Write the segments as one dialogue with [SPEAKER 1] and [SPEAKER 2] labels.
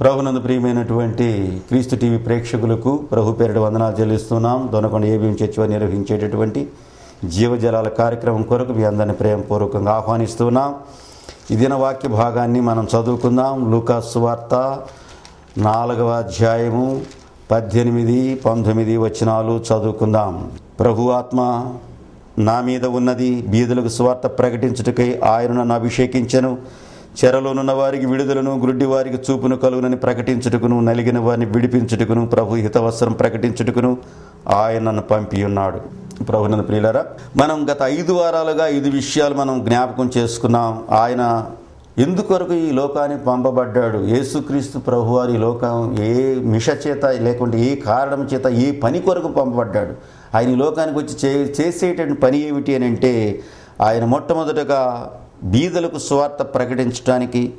[SPEAKER 1] ప్రభునందు ప్రియమైనటువంటి క్రీస్తు టీవీ ప్రేక్షకులకు ప్రభు పేరుడు వందనాలు చెల్లిస్తున్నాం. దొనకొండ ఏబిఎం చర్చి వారు నిర్వహించేటటువంటి జీవజలాల కార్యక్రమం కొరకు మీ అందరిని ప్రేమపూర్వకంగా ఆహ్వానిస్తున్నాం. ఈ వాక్య భాగాన్ని మనం చదువుకుందాం. లూకాస్ వార్త నాలుగవ అధ్యాయము పద్దెనిమిది పంతొమ్మిది వచనాలు చదువుకుందాం. ప్రభు ఆత్మ నా మీద ఉన్నది బీదులకు స్వార్థ ప్రకటించుటకై ఆయన నన్ను అభిషేకించను. చెరలోనున్న వారికి విడుదలను గుడ్డి వారికి చూపును కలుగునని ప్రకటించుటకును నలిగిన వారిని విడిపించుటకును ప్రభు హితవస్త్రం ప్రకటించుటకును ఆయన నన్ను పంపి ఉన్నాడు. ప్రభునందు ప్రియులరా మనం గత ఐదు వారాలుగా ఐదు విషయాలు మనం జ్ఞాపకం చేసుకున్నాం. ఆయన ఎందుకొరకు ఈ లోకానికి పంపబడ్డాడు? యేసుక్రీస్తు ప్రభువారి లోకం ఏ మిష చేత లేకుంటే ఏ కారణం చేత ఏ పని కొరకు పంపబడ్డాడు? ఆయన లోకానికి వచ్చి చే చేసేటువంటి పని ఏమిటి అని అంటే ఆయన మొట్టమొదటగా బీదలకు స్వార్థ ప్రకటించడానికి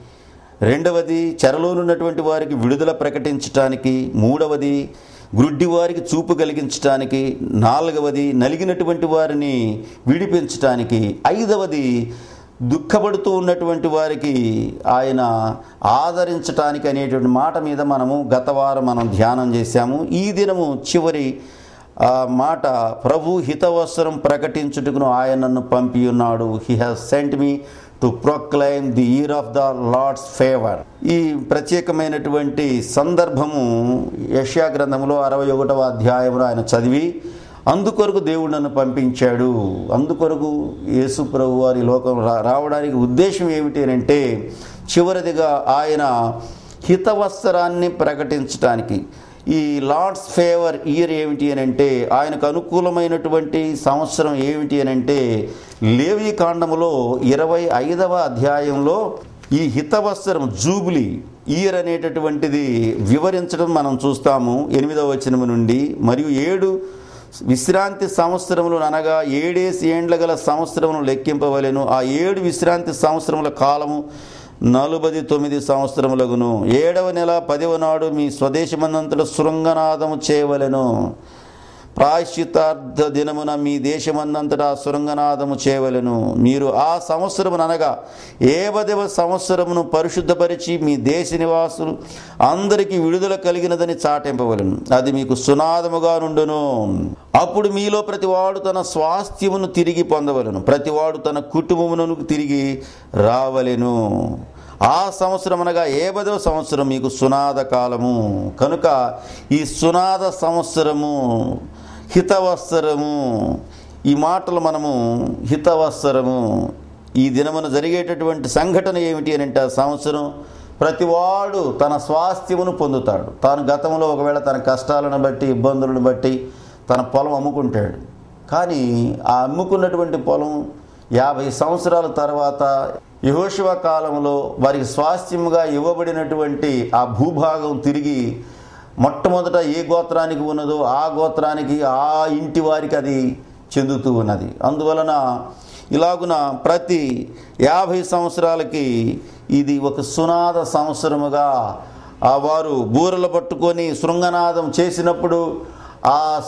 [SPEAKER 1] రెండవది చెరలోనున్నటువంటి వారికి విడుదల ప్రకటించడానికి మూడవది గ్రుడ్డి వారికి చూపు కలిగించడానికి నాలుగవది నలిగినటువంటి వారిని విడిపించడానికి ఐదవది దుఃఖపడుతూ ఉన్నటువంటి వారికి ఆయన ఆదరించటానికి అనేటువంటి మాట మీద మనము గత వారం మనం ధ్యానం చేశాము. ఈ దినము చివరి ఆ మాట ప్రభు హితవసరం ప్రకటించుటకును ఆయన నన్ను పంపి ఉన్నాడు. He has sent me to proclaim the year of the lord's favour ఈ ప్రత్యేకమైనటువంటి సందర్భము యష్యా గ్రంథంలో అరవై ఒకటవ అధ్యాయంలో ఆయన చదివి అందుకొరకు దేవుడు నన్ను పంపించాడు. అందుకొరకు యేసు ప్రభు వారి లోకం రా- రావడానికి ఉద్దేశం ఏమిటి అని అంటే చివరిదిగా ఆయన హితవస్త్రాన్ని ప్రకటించడానికి ఈ లార్డ్స్ ఫేవర్ ఇయర్ ఏమిటి అని అంటే ఆయనకు అనుకూలమైనటువంటి సంవత్సరం ఏమిటి అని అంటే లేవి కాండములో ఇరవై ఐదవ అధ్యాయంలో ఈ హితవత్సరం జూబ్లీ ఇయర్ అనేటటువంటిది వివరించడం మనం చూస్తాము ఎనిమిదవ వచనము నుండి. మరియు ఏడు విశ్రాంతి సంవత్సరములు అనగా ఏడేసి ఏండ్ల గల సంవత్సరమును లెక్కింపవలెను. ఆ ఏడు విశ్రాంతి సంవత్సరముల కాలము నలుబది తొమ్మిది సంవత్సరములగును. ఏడవ నెల పదివ నాడు మీ స్వదేశమందంతట శృంగనాదము చేయవలెను. ప్రాయశ్చితార్థ దినమున మీ దేశమందంతటా శృంగనాదము చేయవలెను. మీరు ఆ సంవత్సరమున అనగా ఏవదేవ సంవత్సరమును పరిశుద్ధపరిచి మీ దేశ నివాసులు అందరికీ విడుదల కలిగినదని చాటింపవలను. అది మీకు సునాదముగా నుండును. అప్పుడు మీలో ప్రతివాడు తన స్వాస్థ్యమును తిరిగి పొందవలను. ప్రతివాడు తన కుటుంబమును తిరిగి రావలెను. ఆ సంవత్సరం అనగా ఏ పదవ సంవత్సరం మీకు సునాద కాలము. కనుక ఈ సునాద సంవత్సరము హితవత్సరము ఈ మాటలు మనము హితవత్సరము ఈ దినమున జరిగేటటువంటి సంఘటన ఏమిటి అని అంటే ఆ సంవత్సరం ప్రతివాడు తన స్వాస్థ్యమును పొందుతాడు. తాను గతంలో ఒకవేళ తన కష్టాలను బట్టి ఇబ్బందులను బట్టి తన పొలం అమ్ముకుంటాడు. కానీ ఆ అమ్ముకున్నటువంటి పొలం యాభై సంవత్సరాల తర్వాత యహోశివ కాలంలో వారికి స్వాస్థ్యముగా ఇవ్వబడినటువంటి ఆ భూభాగం తిరిగి మొట్టమొదట ఏ గోత్రానికి ఉన్నదో ఆ గోత్రానికి ఆ ఇంటి వారికి అది చెందుతూ ఉన్నది. అందువలన ఇలాగున ప్రతి యాభై సంవత్సరాలకి ఇది ఒక సునాద సంవత్సరముగా ఆ వారు బూరలు పట్టుకొని శృంగనాదం చేసినప్పుడు ఆ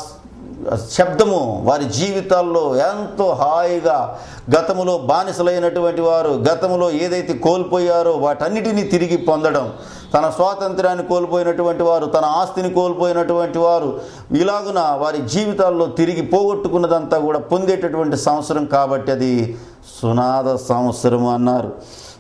[SPEAKER 1] శబ్దము వారి జీవితాల్లో ఎంతో హాయిగా గతములో బానిసలైనటువంటి వారు గతములో ఏదైతే కోల్పోయారో వాటన్నిటినీ తిరిగి పొందడం తన స్వాతంత్రాన్ని కోల్పోయినటువంటి వారు తన ఆస్తిని కోల్పోయినటువంటి వారు ఇలాగున వారి జీవితాల్లో తిరిగి పోగొట్టుకున్నదంతా కూడా పొందేటటువంటి సంవత్సరం కాబట్టి అది సునాద సంవత్సరము అన్నారు.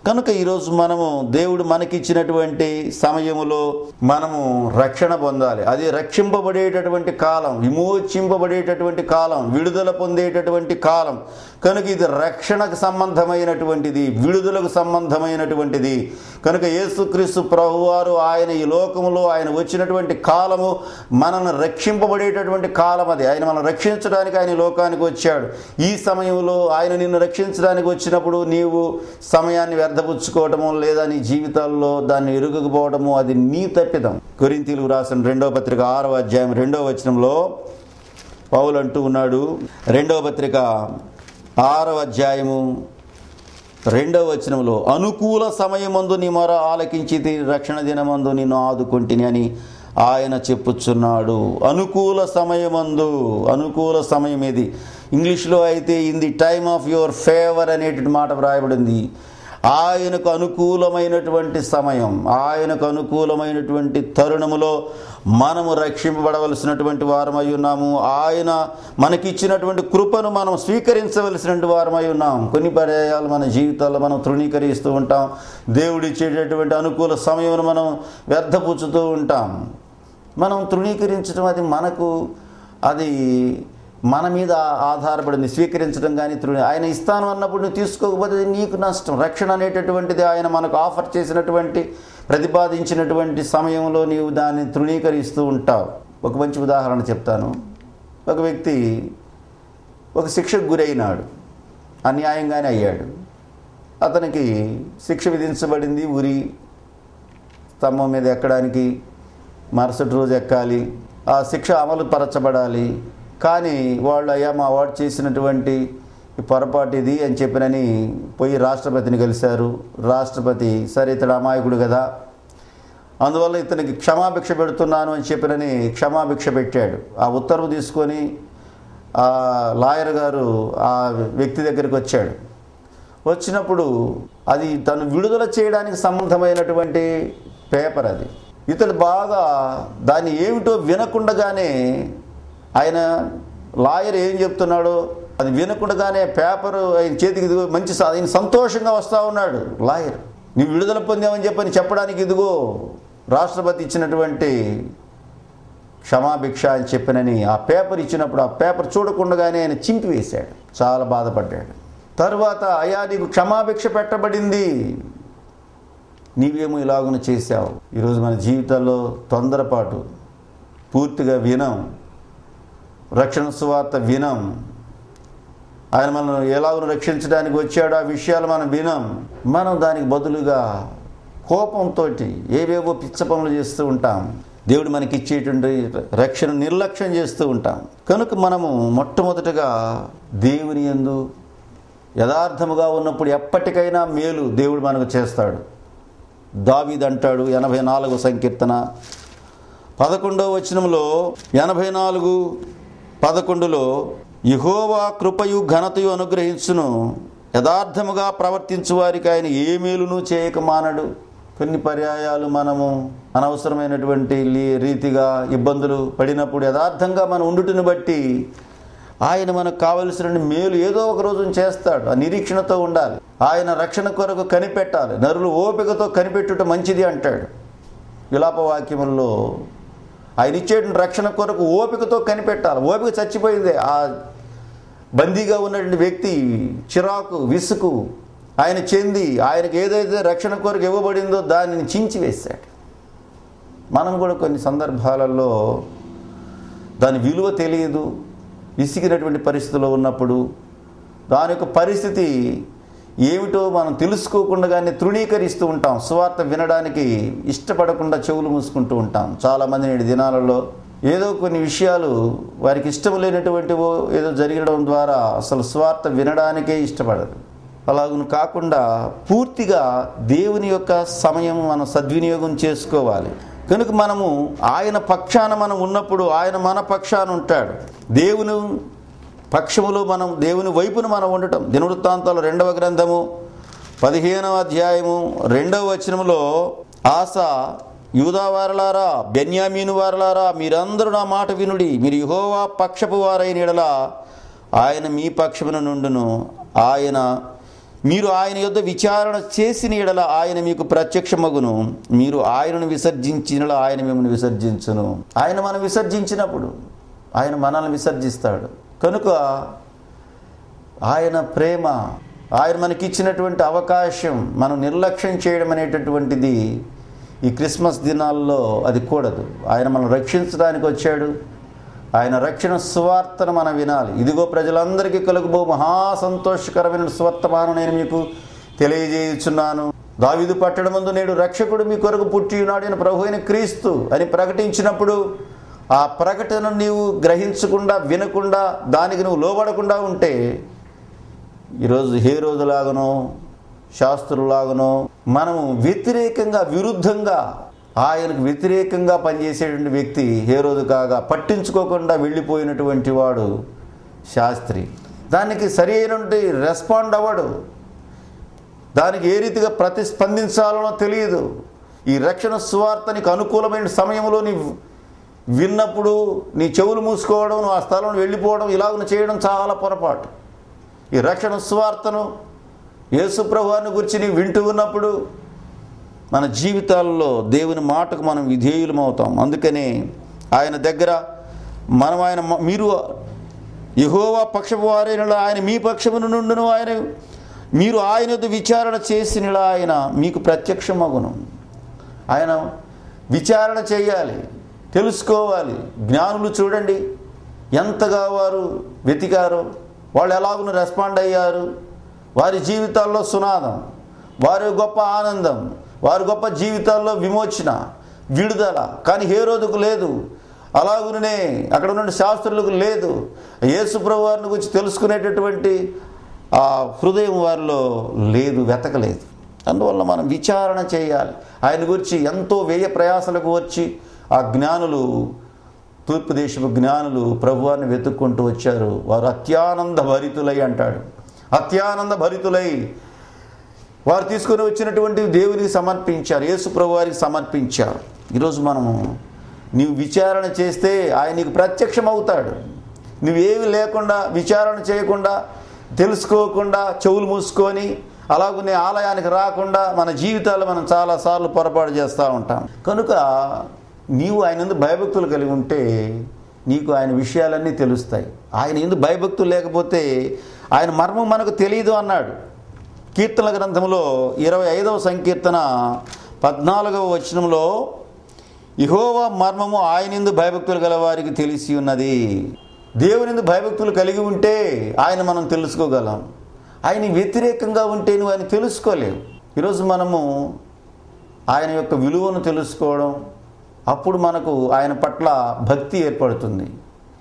[SPEAKER 1] కనుక ఈరోజు మనము దేవుడు మనకిచ్చినటువంటి సమయములో మనము రక్షణ పొందాలి. అది రక్షింపబడేటటువంటి కాలం విమోచింపబడేటటువంటి కాలం విడుదల పొందేటటువంటి కాలం. కనుక ఇది రక్షణకు సంబంధమైనటువంటిది విడుదలకు సంబంధమైనటువంటిది. కనుక యేసుక్రీస్తు ప్రభువారు ఆయన ఈ లోకములో ఆయన వచ్చినటువంటి కాలము మనల్ని రక్షింపబడేటటువంటి కాలం అది. ఆయన మనం రక్షించడానికి ఆయన లోకానికి వచ్చాడు. ఈ సమయంలో ఆయన నిన్ను రక్షించడానికి వచ్చినప్పుడు నీవు సమయాన్ని శ్రద్ధపుచ్చుకోవటము లేదా నీ జీవితాల్లో దాన్ని ఎరుగకపోవడము అది నీ తప్పిదం. కొరింతీలు రాసిన రెండవ పత్రిక ఆరవ అధ్యాయం రెండవ వచనంలో పౌలు అంటూ ఉన్నాడు రెండవ పత్రిక ఆరవ అధ్యాయము రెండవ వచనంలో అనుకూల సమయమందు నీ మొర ఆలకించి రక్షణ దినమందు నిన్ను ఆదుకుంటుని అని ఆయన చెప్పుచున్నాడు. అనుకూల సమయమందు అనుకూల సమయం ఇది ఇంగ్లీష్లో అయితే in the time of your favour అనేటువంటి మాట వ్రాయబడింది. ఆయనకు అనుకూలమైనటువంటి సమయం ఆయనకు అనుకూలమైనటువంటి తరుణములో మనము రక్షింపబడవలసినటువంటి వారమై ఉన్నాము. ఆయన మనకిచ్చినటువంటి కృపను మనం స్వీకరించవలసినటువంటి వారమై ఉన్నాం. కొన్ని పర్యాయాలు మన జీవితాల్లో మనం తృణీకరిస్తూ ఉంటాం. దేవుడిచ్చేటటువంటి అనుకూల సమయం మనం వ్యర్థపుచ్చుతూ ఉంటాం. మనం తృణీకరించడం అది మనకు అది మన మీద ఆధారపడింది స్వీకరించడం కానీ తృణి ఆయన ఇస్తాను అన్నప్పుడు నువ్వు తీసుకోకపోతే నీకు నష్టం. రక్షణ అనేటటువంటిది ఆయన మనకు ఆఫర్ చేసినటువంటి ప్రతిపాదించినటువంటి సమయంలో నీవు దాన్ని తృణీకరిస్తూ ఉంటావు. ఒక మంచి ఉదాహరణ చెప్తాను. ఒక వ్యక్తి ఒక శిక్షకు గురైనాడు. అన్యాయంగానే అయ్యాడు. అతనికి శిక్ష విధించబడింది ఉరి. స్తంభం మీద ఎక్కడానికి మరుసటి రోజు ఎక్కాలి. ఆ శిక్ష అమలు పరచబడాలి. కానీ వాళ్ళు అయ్యా మా వాడు చేసినటువంటి పొరపాటు ఇది అని చెప్పినని పోయి రాష్ట్రపతిని కలిశారు. రాష్ట్రపతి సరే ఇతడు అమాయకుడు కదా. అందువల్ల ఇతనికి క్షమాభిక్ష పెడుతున్నాను అని చెప్పినని క్షమాభిక్ష పెట్టాడు. ఆ ఉత్తర్వు తీసుకొని ఆ లాయర్ గారు ఆ వ్యక్తి దగ్గరికి వచ్చాడు. వచ్చినప్పుడు అది తను విడుదల చేయడానికి సంబంధమైనటువంటి పేపర్ అది. ఇతడు బాగా దాన్ని ఏమిటో వినకుండగానే ఆయన లాయర్ ఏం చెప్తున్నాడో అది వినకుండానే పేపర్ ఆయన చేతికి ఇదిగో మంచి ఆయన సంతోషంగా వస్తూ ఉన్నాడు లాయర్. నువ్వు విడుదల పొందామని చెప్పని చెప్పడానికి ఇదిగో రాష్ట్రపతి ఇచ్చినటువంటి క్షమాభిక్ష అని చెప్పినని ఆ పేపర్ ఇచ్చినప్పుడు ఆ పేపర్ చూడకుండగానే ఆయన చింపివేశాడు. చాలా బాధపడ్డాడు. తర్వాత అయా నీకు క్షమాభిక్ష పెట్టబడింది. నీవేమో ఇలాగున చేశావు. ఈరోజు మన జీవితాల్లో తొందరపాటు పూర్తిగా వినం. రక్షణ సువార్త వినం. ఆయన మనం ఎలాగో రక్షించడానికి వచ్చాడో ఆ విషయాలు మనం వినం. మనం దానికి బదులుగా కోపంతో ఏవేవో పిచ్చ పనులు చేస్తూ ఉంటాం. దేవుడు మనకి ఇచ్చేటువంటి రక్షణ నిర్లక్ష్యం చేస్తూ ఉంటాం. కనుక మనము మొట్టమొదటగా దేవుని యందు యథార్థముగా ఉన్నప్పుడు ఎప్పటికైనా మేలు దేవుడు మనకు చేస్తాడు. దావీద్ అంటాడు ఎనభై నాలుగు సంకీర్తన పదకొండవ వచనంలో ఎనభై నాలుగు పదకొండులో యహోవా కృపయు ఘనతయు అనుగ్రహించును. యథార్థముగా ప్రవర్తించు వారికి ఆయన ఏ మేలును చేయక మానడు. కొన్ని పర్యాయాలు మనము అనవసరమైనటువంటి రీతిగా ఇబ్బందులు పడినప్పుడు యథార్థంగా మనం ఉండుటను బట్టి ఆయన మనకు కావలసిన మేలు ఏదో ఒక రోజు చేస్తాడు. ఆ నిరీక్షణతో ఉండాలి. ఆయన రక్షణ కొరకు కనిపెట్టాలి. నరులు ఓపికతో కనిపెట్టుట మంచిది అంటాడు. విలాపవాక్యముల్లో ఆయన ఇచ్చేటువంటి రక్షణ కొరకు ఓపికతో కనిపెట్టాలి. ఓపిక చచ్చిపోయింది. ఆ బందీగా ఉన్నటువంటి వ్యక్తి చిరాకు విసుగు ఆయన చెంది ఆయనకు ఏదైతే రక్షణ కొరకు ఇవ్వబడిందో దానిని చించివేశాడు మనం కూడా కొన్ని సందర్భాలలో దాని విలువ తెలియదు. విసిగినటువంటి పరిస్థితిలో ఉన్నప్పుడు దాని యొక్క పరిస్థితి ఏమిటో మనం తెలుసుకోకుండానే తృణీకరిస్తూ ఉంటాం. సువార్త వినడానికి ఇష్టపడకుండా చెవులు మూసుకుంటూ ఉంటాం. చాలామంది నేటి దినాలలో ఏదో కొన్ని విషయాలు వారికి ఇష్టం లేనటువంటివో ఏదో జరగడం ద్వారా అసలు స్వార్థ వినడానికే ఇష్టపడరు. అలాగను కాకుండా పూర్తిగా దేవుని యొక్క సమయం మనం సద్వినియోగం చేసుకోవాలి. కనుక మనము ఆయన పక్షాన మనం ఉన్నప్పుడు ఆయన మన పక్షాన ఉంటాడు. దేవుని పక్షములో మనం దేవుని వైపున మనం ఉండటం. దినవృత్తాంతాలు రెండవ గ్రంథము పదిహేనవ అధ్యాయము రెండవ వచనములో ఆశ యూదావారలారా బెన్యామీను వారలారా మీరందరూ నా మాట వినుడి. మీరు యహోవా పక్షపు వారైన ఎడలా ఆయన మీ పక్షమున నుండును. ఆయన మీరు ఆయన యొద్ విచారణ చేసిన ఎడల ఆయన మీకు ప్రత్యక్షమగును. మీరు ఆయనను విసర్జించిన ఆయన మిమ్మల్ని విసర్జించును. ఆయన మనం విసర్జించినప్పుడు ఆయన మనల్ని విసర్జిస్తాడు. కనుక ఆయన ప్రేమ ఆయన మనకిచ్చినటువంటి అవకాశం మనం నిర్లక్ష్యం చేయడం అనేటటువంటిది ఈ క్రిస్మస్ దినాల్లో అది కూడదు. ఆయన మనం రక్షించడానికి వచ్చాడు. ఆయన రక్షణ సువార్తను మనం వినాలి. ఇదిగో ప్రజలందరికీ కలుగుబో మహా సంతోషకరమైన సువర్తమానం నేను మీకు తెలియజేయుచున్నాను. దావిదు పట్టడం ముందు నేడు రక్షకుడు మీ కొరకు పుట్టి ఉన్నాడు అని ప్రభు అయిన క్రీస్తు అని ప్రకటించినప్పుడు ఆ ప్రకటన నీవు గ్రహించకుండా వినకుండా దానికి నువ్వు లోబడకుండా ఉంటే ఈరోజు హే రోజులాగనో శాస్త్రులాగనో మనము వ్యతిరేకంగా విరుద్ధంగా ఆయనకు వ్యతిరేకంగా పనిచేసేటువంటి వ్యక్తి హే రోజు కాగా పట్టించుకోకుండా వెళ్ళిపోయినటువంటి వాడు శాస్త్రి. దానికి సరి అయినటువంటి రెస్పాండ్ అవ్వడు. దానికి ఏ రీతిగా ప్రతిస్పందించాలనో తెలియదు. ఈ రక్షణ సువార్త నీకు అనుకూలమైన సమయంలో నీ విన్నప్పుడు నీ చెవులు మూసుకోవడం నువ్వు ఆ స్థలంలో వెళ్ళిపోవడం ఇలాగ చేయడం చాలా పొరపాటు. ఈ రక్షణ స్వార్థను యేసుప్రభువాన్ని గురించి నీవు వింటూ ఉన్నప్పుడు మన జీవితాల్లో దేవుని మాటకు మనం విధేయులం అవుతాం. అందుకనే ఆయన దగ్గర మనం ఆయన మీరు యహోవా పక్షపు వారైనలా ఆయన మీ పక్షమును నుండును ఆయన మీరు ఆయన విచారణ చేసినలా ఆయన మీకు ప్రత్యక్షమగును. ఆయన విచారణ చేయాలి. తెలుసుకోవాలి. జ్ఞానులు చూడండి. ఎంతగా వారు వెతికారు వాళ్ళు ఎలాగున రెస్పాండ్ అయ్యారు. వారి జీవితాల్లో సునాదం వారి గొప్ప ఆనందం వారి గొప్ప జీవితాల్లో విమోచన విడుదల. కానీ ఏ రోజుకు లేదు. అలాగునే అక్కడ ఉన్న శాస్త్రులకు లేదు. యేసుప్రభు వారిని గురించి తెలుసుకునేటటువంటి ఆ హృదయం వారిలో లేదు వెతకలేదు. అందువల్ల మనం విచారణ చేయాలి. ఆయన గురించి ఎంతో వ్యయ ప్రయాసలకు వచ్చి ఆ జ్ఞానులు తూర్పు దేశపు జ్ఞానులు ప్రభువాన్ని వెతుక్కుంటూ వచ్చారు. వారు అత్యానంద భరితులై అంటాడు. అత్యానంద భరితులై వారు తీసుకొని వచ్చినటువంటి దేవునికి సమర్పించారు. యేసు ప్రభువారికి సమర్పించారు. ఈరోజు మనము నీవు విచారణ చేస్తే ఆయన నీకు ప్రత్యక్షం అవుతాడు నువ్వేమి లేకుండా విచారణ చేయకుండా తెలుసుకోకుండా చెవులు మూసుకొని అలాగనే ఆలయానికి రాకుండా మన జీవితాలు మనం చాలాసార్లు పొరపాటు చేస్తూ ఉంటాం. కనుక నీవు ఆయన ఎందు భయభక్తులు కలిగి ఉంటే నీకు ఆయన విషయాలన్నీ తెలుస్తాయి. ఆయన ఎందు భయభక్తులు లేకపోతే ఆయన మర్మం మనకు తెలియదు అన్నాడు. కీర్తన గ్రంథంలో ఇరవై ఐదవ సంకీర్తన పద్నాలుగవ వచనంలో ఇహోవా మర్మము ఆయనందు భయభక్తులు గల వారికి తెలిసి ఉన్నది. దేవునిందు భయభక్తులు కలిగి ఉంటే ఆయన మనం తెలుసుకోగలం. ఆయన వ్యతిరేకంగా ఉంటే నువ్వు ఆయన తెలుసుకోలేవు. ఈరోజు మనము ఆయన యొక్క విలువను తెలుసుకోవడం అప్పుడు మనకు ఆయన పట్ల భక్తి ఏర్పడుతుంది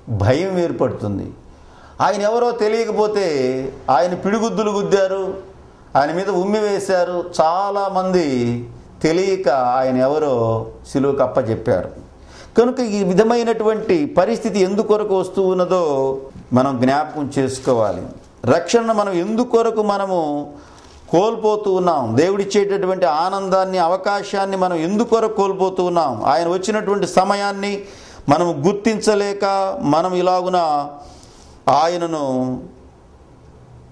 [SPEAKER 1] భయం ఏర్పడుతుంది. ఆయన ఎవరో తెలియకపోతే ఆయన పిడిగుద్దులు గుద్దారు ఆయన మీద ఉమ్మి వేశారు. చాలామంది తెలియక ఆయన ఎవరో సిలువుకు అప్పచెప్పారు కనుక ఈ విధమైనటువంటి పరిస్థితి ఎందుకొరకు వస్తూ ఉన్నదో మనం జ్ఞాపకం చేసుకోవాలి. రక్షణ మనం ఎందుకొరకు మనము కోల్పోతూ ఉన్నాం. దేవుడిచ్చేటటువంటి ఆనందాన్ని అవకాశాన్ని మనం ఎందుకొరకు కోల్పోతూ ఉన్నాం? ఆయన వచ్చినటువంటి సమయాన్ని మనం గుర్తించలేక మనం ఇలాగున ఆయనను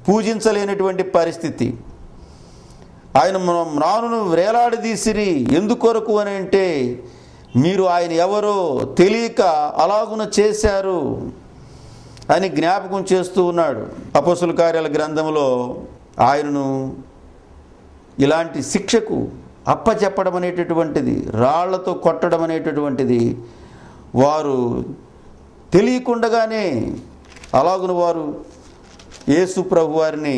[SPEAKER 1] పూజించలేనటువంటి పరిస్థితి. ఆయన రానును వేలాడదీసిరి ఎందుకొరకు అని అంటే మీరు ఆయన ఎవరో తెలియక అలాగున చేశారు అని జ్ఞాపకం చేస్తూ ఉన్నాడు. అపసుల కార్యాల గ్రంథంలో ఆయనను ఇలాంటి శిక్షకు అప్పచెప్పడం అనేటటువంటిది రాళ్ళతో కొట్టడం అనేటటువంటిది వారు తెలియకుండగానే అలాగున వారు యేసు ప్రభు వారిని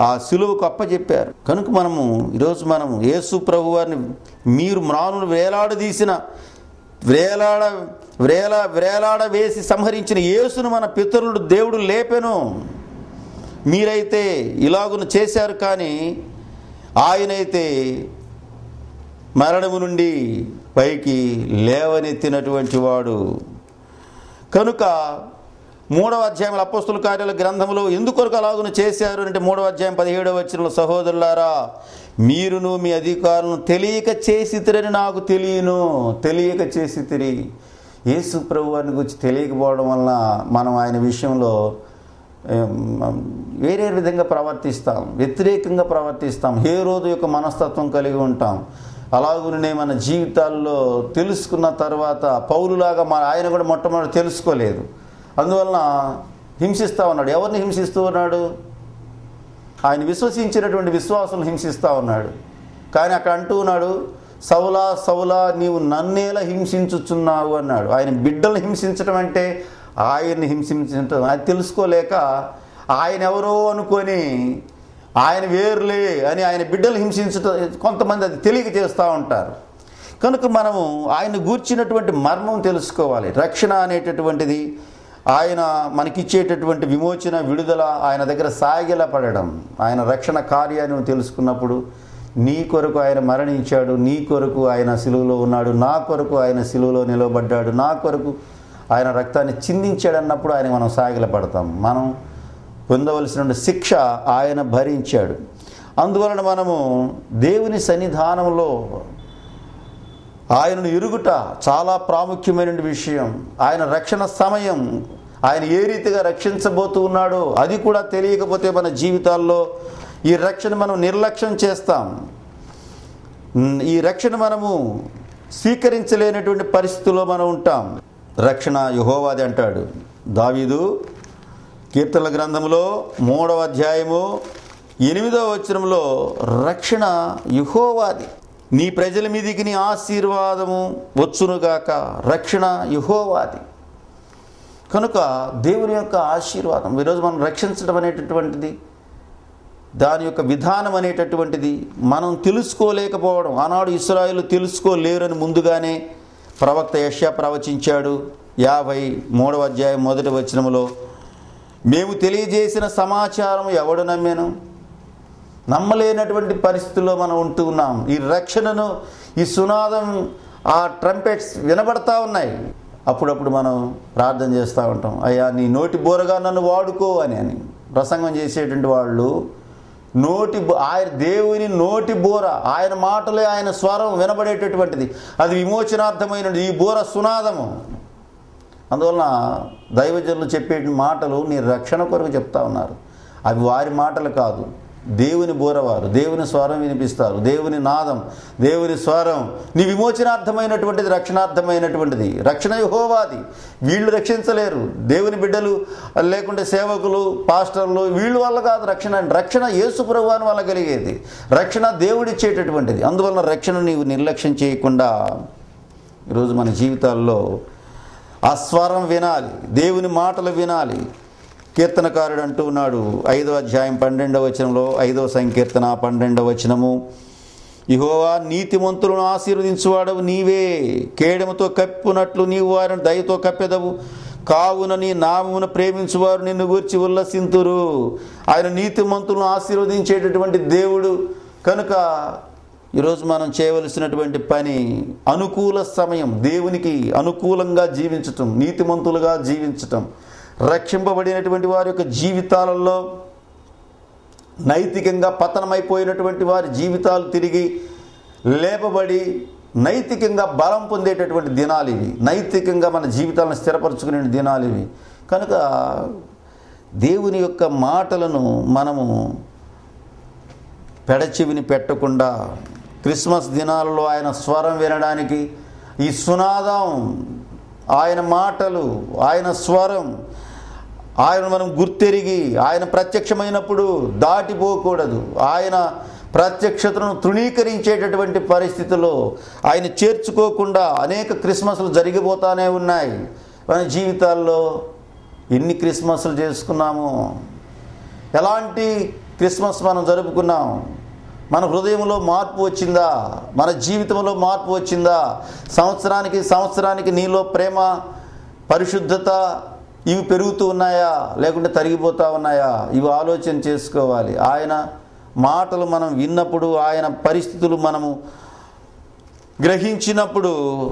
[SPEAKER 1] ఆ సులువుకు అప్పచెప్పారు కనుక మనము ఈరోజు మనము యేసు ప్రభు వారిని మీరు మ్రానును వేలాడదీసిన వేలాడ వేల వేలాడ వేసి సంహరించిన యేసును మన పితరుడు దేవుడు లేపెను. మీరైతే ఇలాగును చేశారు కానీ ఆయనైతే మరణము నుండి పైకి లేవనెత్తినటువంటి వాడు. కనుక మూడవ అధ్యాయం అపస్తుల కార్యాల గ్రంథంలో ఎందుకొరకు అలాగున చేశారు అంటే మూడవ అధ్యాయం పదిహేడవ వచ్చిన సహోదరులారా మీరును మీ అధికారులను తెలియక చేసితిరని నాకు తెలియను తెలియక చేసితిరి యేసు ప్రభు వారిని గురించి తెలియకపోవడం వలన మనం ఆయన విషయంలో వేరే విధంగా ప్రవర్తిస్తాం వ్యతిరేకంగా ప్రవర్తిస్తాం ఏ రోజు యొక్క మనస్తత్వం కలిగి ఉంటాం. అలాగునే మన జీవితాల్లో తెలుసుకున్న తర్వాత పౌరులాగా మన ఆయన కూడా మొట్టమొదటి తెలుసుకోలేదు. అందువలన హింసిస్తూ ఉన్నాడు. ఎవరిని హింసిస్తూ ఉన్నాడు? ఆయన విశ్వసించినటువంటి విశ్వాసులను హింసిస్తూ ఉన్నాడు. కానీ అక్కడ అంటూ ఉన్నాడు సౌలా సౌలా నీవు నన్నేలా హింసించుచున్నావు అన్నాడు. ఆయన బిడ్డలను హింసించడం అంటే ఆయన్ని హింసించడం అది తెలుసుకోలేక ఆయన ఎవరో అనుకొని ఆయన వేరులే అని ఆయన బిడ్డలు హింసించడం కొంతమంది అది తెలియక చేస్తూ ఉంటారు. కనుక మనము ఆయన గూర్చినటువంటి మర్మం తెలుసుకోవాలి. రక్షణ అనేటటువంటిది ఆయన మనకిచ్చేటటువంటి విమోచన విడుదల ఆయన దగ్గర సాగిల పడడం ఆయన రక్షణ కార్యాన్ని తెలుసుకున్నప్పుడు నీ కొరకు ఆయన మరణించాడు నీ కొరకు ఆయన సిలువలో ఉన్నాడు నా కొరకు ఆయన సిలువలో నిలవబడ్డాడు నా కొరకు ఆయన రక్తాన్ని చిందించాడన్నప్పుడు ఆయన మనం సాగిల పడతాం మనం పొందవలసిన శిక్ష ఆయన భరించాడు. అందువలన మనము దేవుని సన్నిధానంలో ఆయనను ఎరుగుట చాలా ప్రాముఖ్యమైన విషయం. ఆయన రక్షణ సమయం ఆయన ఏ రీతిగా రక్షించబోతూ ఉన్నాడో అది కూడా తెలియకపోతే మన జీవితాల్లో ఈ రక్షణ మనం నిర్లక్ష్యం చేస్తాం. ఈ రక్షణ మనము స్వీకరించలేనటువంటి పరిస్థితుల్లో మనం ఉంటాం. రక్షణ యుహోవాది అంటాడు. దావీదు కీర్తనల గ్రంథములో మూడవ అధ్యాయము ఎనిమిదవ వచనంలో రక్షణ యుహోవాది. నీ ప్రజల మీదికి నీ ఆశీర్వాదము వచ్చునుగాక రక్షణ యుహోవాది. కనుక దేవుని యొక్క ఆశీర్వాదం ఈరోజు మనం రక్షించడం అనేటటువంటిది దాని యొక్క విధానం అనేటటువంటిది మనం తెలుసుకోలేకపోవడం ఆనాడు ఇస్రాయిల్ తెలుసుకోలేరని ముందుగానే ప్రవక్త యష్యా ప్రవచించాడు యాభై మూడవ అధ్యాయం మొదటి వచనములో మేము తెలియజేసిన సమాచారం ఎవడు నమ్మాను? నమ్మలేనటువంటి పరిస్థితుల్లో మనం ఉంటూ ఉన్నాం ఈ రక్షణను ఈ సునాదం ఆ ట్రంపెట్స్ వినబడతా ఉన్నాయి. అప్పుడప్పుడు మనం ప్రార్థన చేస్తూ ఉంటాం. అయ్యా నీ నోటి బోరగా నన్ను వాడుకో అని అని ప్రసంగం చేసేటువంటి వాళ్ళు నోటి బో- ఆయన దేవుని నోటి బోర ఆయన మాటలే ఆయన స్వరం వినబడేటటువంటిది. అది విమోచనార్థమైనది ఈ బోర సునాదము. అందువలన దైవజనులు చెప్పే మాటలు నీ రక్షణ కొరకు చెప్తా ఉన్నారు. అవి వారి మాటలు కాదు. దేవుని బోరవారు దేవుని స్వరం వినిపిస్తారు దేవుని నాదం దేవుని స్వరం నీ విమోచనార్థమైనటువంటిది రక్షణార్థమైనటువంటిది. రక్షణ యహోవాది. వీళ్ళు రక్షించలేరు. దేవుని బిడ్డలు లేకుంటే సేవకులు పాస్టర్లు వీళ్ళ వల్ల కాదు రక్షణ. రక్షణ యేసు ప్రభువాని వల్ల కలిగేది. రక్షణ దేవుడిచ్చేటటువంటిది. అందువలన రక్షణ నీవు నిర్లక్ష్యం చేయకుండా ఈరోజు మన జీవితాల్లో ఆ స్వరం వినాలి. దేవుని మాటలు వినాలి. కీర్తనకారుడు అంటూ ఉన్నాడు. ఐదో అధ్యాయం పన్నెండవ వచనంలో ఐదవ సంకీర్తన పన్నెండవ వచనము. ఇహోవా నీతిమంతులను ఆశీర్వదించువాడవు నీవే. కేడముతో కప్పునట్లు నీవు వారిని దయతో కప్పెదవు. కావున నీ నామమును ప్రేమించువారు నిన్ను గూర్చి ఉల్లసింతురు. ఆయన నీతిమంతులను ఆశీర్వదించేటటువంటి దేవుడు. కనుక ఈరోజు మనం చేయవలసినటువంటి పని అనుకూల సమయం దేవునికి అనుకూలంగా జీవించటం నీతిమంతులుగా జీవించటం. రక్షింపబడినటువంటి వారి యొక్క జీవితాలలో నైతికంగా పతనమైపోయినటువంటి వారి జీవితాలు తిరిగి లేపబడి నైతికంగా బలం పొందేటటువంటి దినాలు ఇవి. నైతికంగా మన జీవితాలను స్థిరపరచుకునే దినాలు ఇవి. కనుక దేవుని యొక్క మాటలను మనము పెడచెవిని పెట్టకుండా క్రిస్మస్ దినాలలో ఆయన స్వరం వినడానికి ఈ సునాదం ఆయన మాటలు ఆయన స్వరం ఆయన మనం గుర్తెరిగి ఆయన ప్రత్యక్షమైనప్పుడు దాటిపోకూడదు. ఆయన ప్రత్యక్షతను తృణీకరించేటటువంటి పరిస్థితుల్లో ఆయన చేర్చుకోకుండా అనేక క్రిస్మస్లు జరిగిపోతానే ఉన్నాయి. మన జీవితాల్లో ఎన్ని క్రిస్మస్లు చేసుకున్నాము ఎలాంటి క్రిస్మస్ మనం జరుపుకున్నాం మన హృదయంలో మార్పు వచ్చిందా మన జీవితంలో మార్పు వచ్చిందా సంవత్సరానికి సంవత్సరానికి నీలో ప్రేమ పరిశుద్ధత ఇవి పెరుగుతూ ఉన్నాయా? లేకుంటే తరిగిపోతూ ఉన్నాయా? ఇవి ఆలోచన చేసుకోవాలి. ఆయన మాటలు మనం విన్నప్పుడు ఆయన పరిస్థితులు మనము గ్రహించినప్పుడు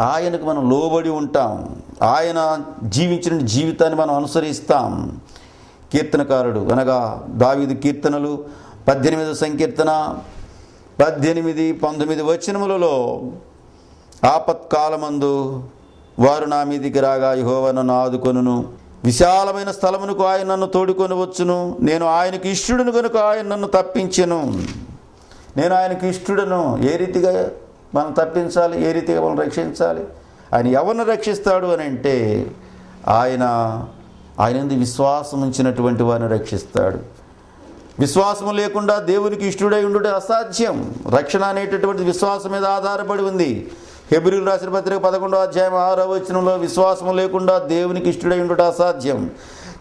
[SPEAKER 1] ఆయనకు మనం లోబడి ఉంటాం. ఆయన జీవించిన జీవితాన్ని మనం అనుసరిస్తాం. కీర్తనకారుడు అనగా దావిదు కీర్తనలు పద్దెనిమిది సంకీర్తన పద్దెనిమిది పంతొమ్మిది వచనములలో ఆపత్కాలమందు వారు నా మీదికి రాగా యహోవ ఆదుకొనును. విశాలమైన స్థలమునకు ఆయన నన్ను తోడుకొని వచ్చును నేను ఆయనకు ఇష్టడును కనుక ఆయన నన్ను తప్పించెను. నేను ఆయనకి ఇష్టడును. ఏ రీతిగా మనం తప్పించాలి? ఏ రీతిగా మనం రక్షించాలి? ఆయన ఎవరిని రక్షిస్తాడు అని అంటే ఆయన ఆయన విశ్వాసం ఉంచినటువంటి వారిని రక్షిస్తాడు. విశ్వాసం లేకుండా దేవునికి ఇష్టడై ఉండుట అసాధ్యం. రక్షణ అనేటటువంటి విశ్వాసం మీద ఆధారపడి ఉంది. హెబ్రిల్ రాసిన పత్రిక పదకొండో అధ్యాయం ఆరో వచనంలో విశ్వాసము లేకుండా దేవునికి ఇష్టడై ఉండటం అసాధ్యం.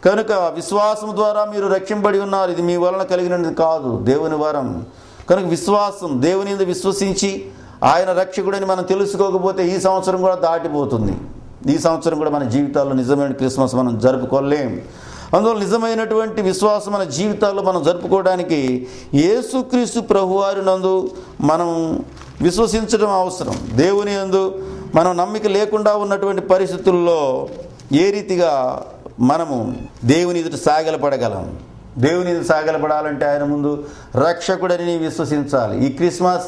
[SPEAKER 1] కనుక విశ్వాసం ద్వారా మీరు రక్షింపబడి ఉన్నారు. ఇది మీ వలన కలిగినది కాదు. దేవుని వరం. కనుక విశ్వాసం దేవుని మీద విశ్వసించి ఆయన రక్షకుడని మనం తెలుసుకోకపోతే ఈ సంవత్సరం కూడా దాటిపోతుంది. ఈ సంవత్సరం కూడా మన జీవితాల్లో నిజమైన క్రిస్మస్ మనం జరుపుకోలేం. అందువల్ల నిజమైనటువంటి విశ్వాసం మన జీవితాల్లో మనం జరుపుకోవడానికి యేసుక్రీస్తు ప్రభువారి నందు మనం విశ్వసించడం అవసరం. దేవుని యందు మనం నమ్మిక లేకుండా ఉన్నటువంటి పరిస్థితుల్లో ఏ రీతిగా మనము దేవుని ఎదుట సాగలపడగలం? దేవుని సాగలపడాలంటే ఆయన ముందు రక్షకుడని విశ్వసించాలి. ఈ క్రిస్మస్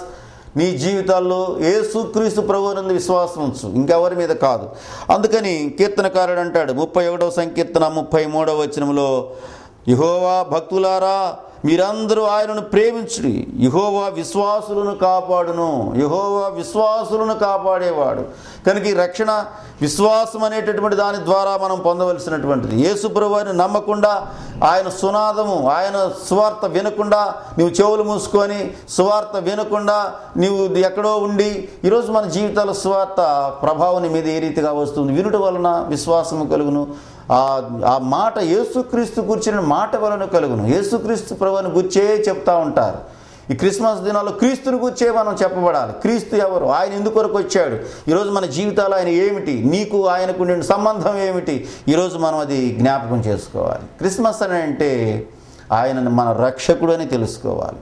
[SPEAKER 1] నీ జీవితాల్లో ఏసుక్రీస్తు ప్రభునందు విశ్వాసం ఉంచు. ఇంకెవరి మీద కాదు. అందుకని కీర్తనకారుడు అంటాడు ముప్పై ఒకటవ సంకీర్తన ముప్పై మూడవ వచనంలో యహోవా భక్తులారా మీరందరూ ఆయనను ప్రేమించుడి. యహోవా విశ్వాసులను కాపాడును. యహోవా విశ్వాసులను కాపాడేవాడు. కనుక ఈ రక్షణ విశ్వాసం అనేటటువంటి దాని ద్వారా మనం పొందవలసినటువంటిది. యేసుప్రభుని నమ్మకుండా ఆయన సునాదము ఆయన సువార్త వినకుండా నువ్వు చెవులు మూసుకొని సువార్త వినకుండా నువ్వు ఎక్కడో ఉండి ఈరోజు మన జీవితాల సువార్త ప్రభావం మీద ఏ రీతిగా వస్తుంది? వినుట వలన విశ్వాసము కలుగును. ఆ మాట యేసుక్రీస్తు గురించిన మాట వలన కలుగును. యేసుక్రీస్తు ప్రభుని గుర్చే చెప్తా ఉంటారు. ఈ క్రిస్మస్ దినాల్లో క్రీస్తుని గుర్చే మనం చెప్పబడాలి. క్రీస్తు ఎవరు? ఆయన ఎందుకొరకు వచ్చాడు? ఈరోజు మన జీవితాలు ఆయన ఏమిటి? నీకు ఆయనకు ఉండిన సంబంధం ఏమిటి? ఈరోజు మనం అది జ్ఞాపకం చేసుకోవాలి. క్రిస్మస్ అని అంటే ఆయనను మన రక్షకుడు అని తెలుసుకోవాలి.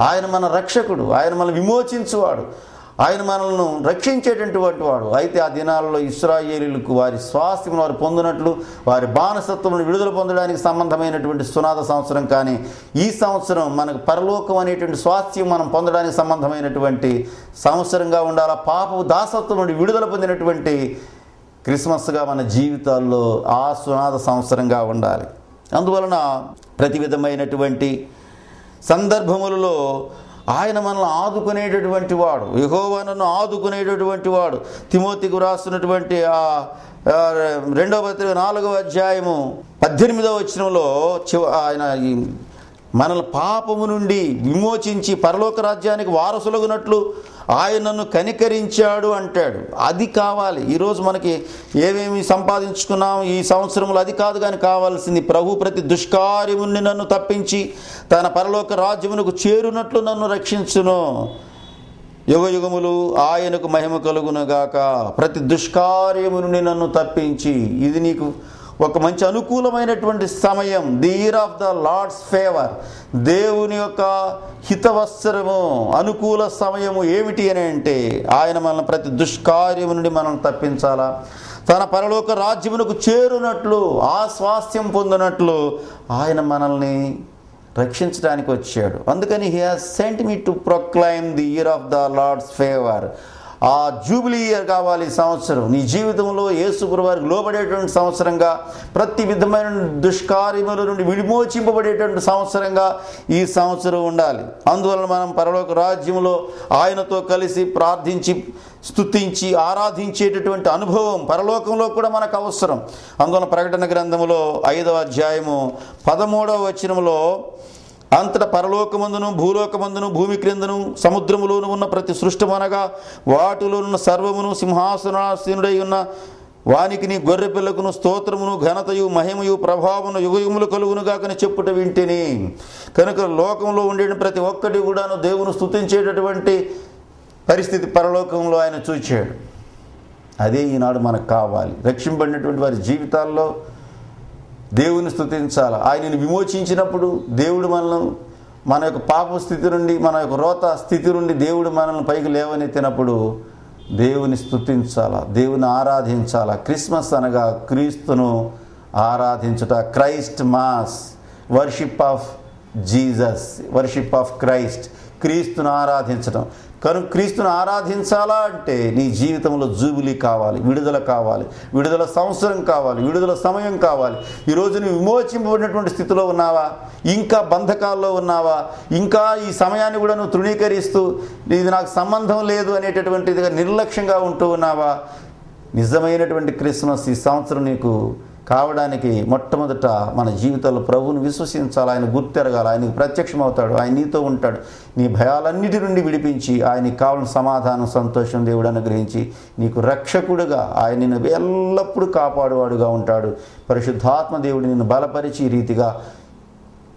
[SPEAKER 1] ఆయన మన రక్షకుడు. ఆయన మన విమోచించువాడు. ఆయన మనల్ని రక్షించేటటువంటి వాడు. అయితే ఆ దినాల్లో ఇస్రాయేలీలకు వారి స్వాస్థ్యం వారు పొందినట్లు వారి బానిసత్వం విడుదల పొందడానికి సంబంధమైనటువంటి సునాద సంవత్సరం కానీ ఈ సంవత్సరం మనకు పరలోకం అనేటువంటి స్వాస్థ్యం మనం పొందడానికి సంబంధమైనటువంటి సంవత్సరంగా ఉండాలా? పాపపు దాసత్వం నుండి విడుదల పొందినటువంటి క్రిస్మస్గా మన జీవితాల్లో ఆ సునాద సంవత్సరంగా ఉండాలి. అందువలన ప్రతి విధమైనటువంటి సందర్భములలో ఆయన మనల్ని ఆదుకునేటటువంటి వాడు. యహోవా నన్ను ఆదుకునేటటువంటి వాడు. తిమోతికి రాస్తున్నటువంటి ఆ రెండవ నాలుగవ అధ్యాయము పద్దెనిమిదవ వచ్చినంలో చివ ఆయన ఈ మనల్ని పాపము నుండి విమోచించి పరలోక రాజ్యానికి వారసులగునట్లు ఆయన నన్ను కనికరించాడు అంటాడు. అది కావాలి. ఈరోజు మనకి ఏమేమి సంపాదించుకున్నాం ఈ సంవత్సరంలో అది కాదు కానీ కావాల్సింది ప్రభు ప్రతి దుష్కార్యముని నన్ను తప్పించి తన పరలోక రాజ్యమునకు చేరునట్లు నన్ను రక్షించును. యుగ యుగములు ఆయనకు మహిమ కలుగునగాక ప్రతి దుష్కార్యము నుండి నన్ను తప్పించి. ఇది నీకు ఒక మంచి అనుకూలమైనటువంటి సమయం the year of the lord's favour దేవుని యొక్క హితవత్సరము అనుకూల సమయము ఏమిటి అని అంటే ఆయన మనల్ని ప్రతి దుష్కార్యము నుండి మనం తప్పించాలా? తన పరలోక రాజ్యమునకు చేరునట్లు ఆ స్వాస్థ్యం పొందినట్లు ఆయన మనల్ని రక్షించడానికి వచ్చాడు. అందుకని he has sent me to proclaim the year of the lord's favour ఆ జూబిలీ ఇయర్ కావాలి సంవత్సరం. నీ జీవితంలో యేసుప్రభు వారికి లోబడేటువంటి సంవత్సరంగా ప్రతి విధమైన దుష్కార్యముల నుండి విడిమోచింపబడేటువంటి సంవత్సరంగా ఈ సంవత్సరం ఉండాలి. అందువలన మనం పరలోక రాజ్యంలో ఆయనతో కలిసి ప్రార్థించి స్తుతించి ఆరాధించేటటువంటి అనుభవం పరలోకంలో కూడా మనకు అవసరం. అందువలన ప్రకటన గ్రంథములో ఐదవ అధ్యాయము పదమూడవ వచనములో అంతట పరలోకమందును భూలోకమందును భూమి క్రిందను సముద్రములోను ఉన్న ప్రతి సృష్టమనగా వాటిలో ఉన్న సర్వమును సింహాసనాసీనుడై ఉన్న వానికి నీ గొర్రె పిల్లకును స్తోత్రమును ఘనతయు మహిమయు ప్రభావమును యుగయుములు కలుగునుగాకని చెప్పుట వింటిని. కనుక లోకంలో ఉండే ప్రతి ఒక్కటి కూడాను దేవుని స్తుతించేటటువంటి పరిస్థితి పరలోకంలో ఆయన చూచాడు. అదే ఈనాడు మనకు కావాలి. రక్షింపడినటువంటి వారి జీవితాల్లో దేవుని స్థుతించాలి ఆయనను విమోచించినప్పుడు దేవుడు మనల్ని మన యొక్క పాప స్థితి నుండి మన యొక్క రోత స్థితి నుండి దేవుడు మనల్ని పైకి లేవనెత్తినప్పుడు దేవుని స్తుతించాలా? దేవుని ఆరాధించాలా? క్రిస్మస్ అనగా క్రీస్తును ఆరాధించుట Christ mass worship of Jesus worship of Christ. క్రీస్తును ఆరాధించడం కను క్రీస్తును ఆరాధించాలా అంటే నీ జీవితంలో జూబిలీ కావాలి విడుదల కావాలి విడుదల సంవత్సరం కావాలి విడుదల సమయం కావాలి. ఈరోజు నువ్వు విమోచింపబడినటువంటి స్థితిలో ఉన్నావా? ఇంకా బంధకాల్లో ఉన్నావా? ఇంకా ఈ సమయాన్ని కూడా నువ్వు తృణీకరిస్తూ ఇది నాకు సంబంధం లేదు అనేటటువంటిదిగా నిర్లక్ష్యంగా ఉంటూ ఉన్నావా? నిజమైనటువంటి క్రిస్మస్ ఈ సంవత్సరం నీకు కావడానికి మొట్టమొదట మన జీవితంలో ప్రభువును విశ్వసించాలి ఆయన గుర్తెరగాలి ఆయనకు ప్రత్యక్షమవుతాడు ఆయన నీతో ఉంటాడు. నీ భయాలన్నిటి నుండి విడిపించి ఆయనకి కావాలని సమాధానం సంతోషం దేవుడు అనుగ్రహించి నీకు రక్షకుడుగా ఆయన నిన్ను ఎల్లప్పుడూ కాపాడువాడుగా ఉంటాడు. పరిశుద్ధాత్మ దేవుడు నిన్ను బలపరిచి రీతిగా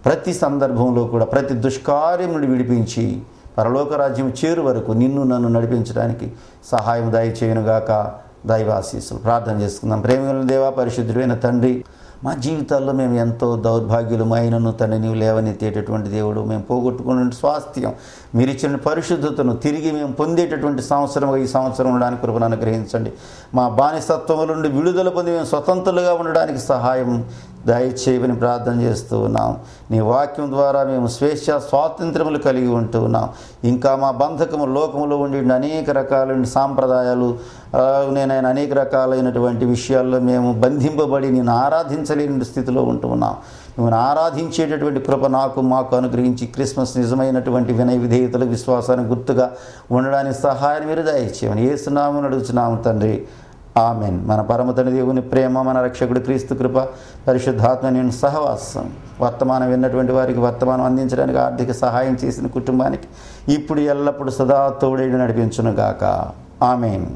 [SPEAKER 1] ప్రతి సందర్భంలో కూడా ప్రతి దుష్కార్యం నుండి విడిపించి పరలోక రాజ్యం చేరు వరకు నిన్ను నన్ను నడిపించడానికి సహాయం దయచేయనుగాక. దైవాశీస్సులు. ప్రార్థన చేసుకుందాం. ప్రేమికుల దేవా పరిశుద్ధుడైన తండ్రి మా జీవితాల్లో మేము ఎంతో దౌర్భాగ్యులమైనను తండ్రి నీవు లేవనెత్తేటటువంటి దేవుడు మేము పోగొట్టుకున్న స్వాస్థ్యం మీరు ఇచ్చిన పరిశుద్ధతను తిరిగి మేము పొందేటటువంటి సంవత్సరంగా ఈ సంవత్సరం ఉండడానికి కృపను అనుగ్రహించండి. మా బానిసత్వం నుండి విడుదల పొంది మేము స్వతంత్రులుగా ఉండడానికి సహాయం దయచేయమని ప్రార్థన చేస్తూ ఉన్నాం. నీ వాక్యం ద్వారా మేము స్వేచ్ఛ స్వాతంత్రములు కలిగి ఉంటూ ఉన్నాం. ఇంకా మా బంధకము లోకములో ఉండి అనేక రకాలైన సాంప్రదాయాలు నేనైనా అనేక రకాలైనటువంటి విషయాల్లో మేము బంధింపబడి నేను ఆరాధించలేని స్థితిలో ఉంటూ ఉన్నాం. ఆరాధించేటటువంటి కృప నాకు మాకు అనుగ్రహించి క్రిస్మస్ నిజమైనటువంటి వినయ విధేయతలు విశ్వాసానికి గుర్తుగా ఉండడానికి సహాయం మీరు దయచేయమని ఏసునామని అడుగుతున్నాము తండ్రి. ఆమెన్. మన పరమతని దేవుని ప్రేమ మన రక్షకుడు క్రీస్తు కృప పరిశుద్ధాత్మ నేను సహవాసం. వర్తమానం విన్నటువంటి వారికి వర్తమానం అందించడానికి ఆర్థిక సహాయం చేసిన కుటుంబానికి ఇప్పుడు ఎల్లప్పుడూ సదా తోడేడు నడిపించును గాక ఆమెన్.